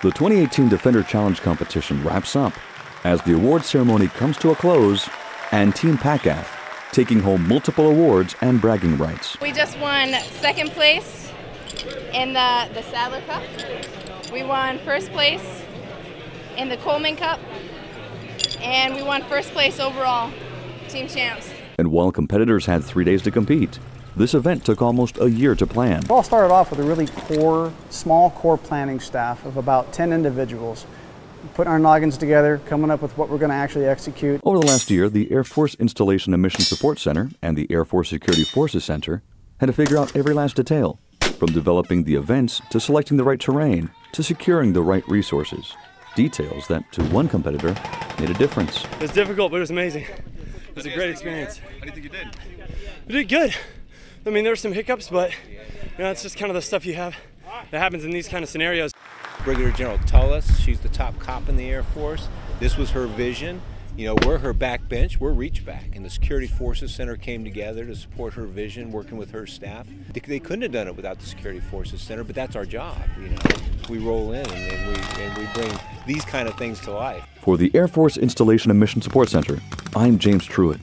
The 2018 Defender Challenge competition wraps up as the award ceremony comes to a close and Team PACAF taking home multiple awards and bragging rights. We just won second place in the, the Sadler Cup. We won first place in the Coleman Cup. And we won first place overall, team champs. And while competitors had three days to compete, this event took almost a year to plan. It all started off with a really core, small core planning staff of about 10 individuals putting our noggins together, coming up with what we're going to actually execute. Over the last year, the Air Force Installation and Mission Support Center and the Air Force Security Forces Center had to figure out every last detail, from developing the events to selecting the right terrain to securing the right resources. Details that, to one competitor, made a difference. It's difficult, but it was amazing. It was a great experience. How do you think you did? We did good. I mean, there were some hiccups, but you know, it's just kind of the stuff you have that happens in these kind of scenarios. Brigadier General Tullos, she's the top cop in the Air Force. This was her vision. You know, we're her backbench, we're reach back, and the Security Forces Center came together to support her vision, working with her staff. They couldn't have done it without the Security Forces Center, but that's our job. You know, we roll in and, we and we bring these kind of things to life. For the Air Force Installation and Mission Support Center, I'm James Truitt.